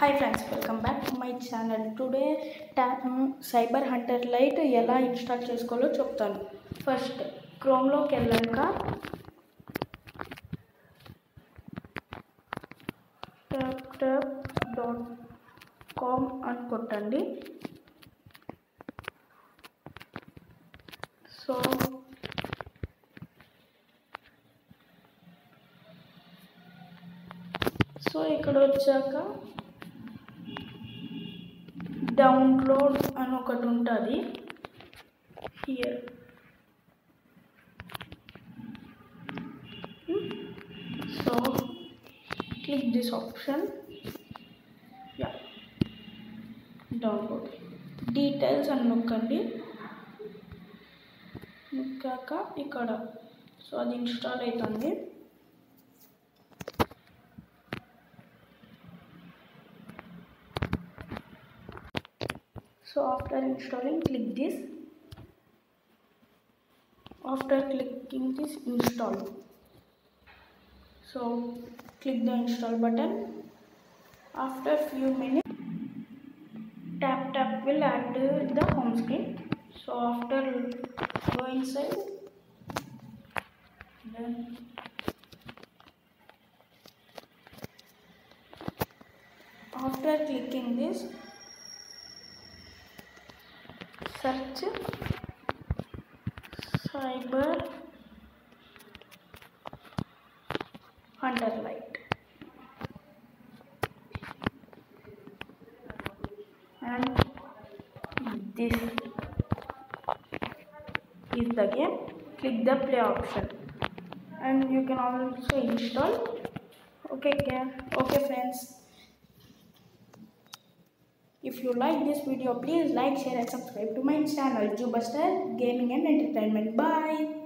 Hi friends welcome back to my channel today tap cyber hunter lite ఎలా install చేసుకోవాలో చెప్తాను first క్రోమ్లోకి వెళ్ళాక టాప్ టాప్ డాట్ కామ్ అని కొట్టండి సో సో ఇక్కడ వచ్చాక డౌన్లోడ్ అని ఒకటి ఉంటుంది here so click this option yeah download details అని నొక్కండి నొక్కాక ఇక్కడ సో అది ఇన్స్టాల్ అవుతుంది so after installing click this after clicking this install so click the install button after few minutes tap tap will add the home screen so after go inside then after clicking this search cyber underlight and this is the game. Click the play option and you can also install. Okay friends. If you like this video, please like, share and subscribe to my channel Jubastar Gaming and Entertainment. Bye.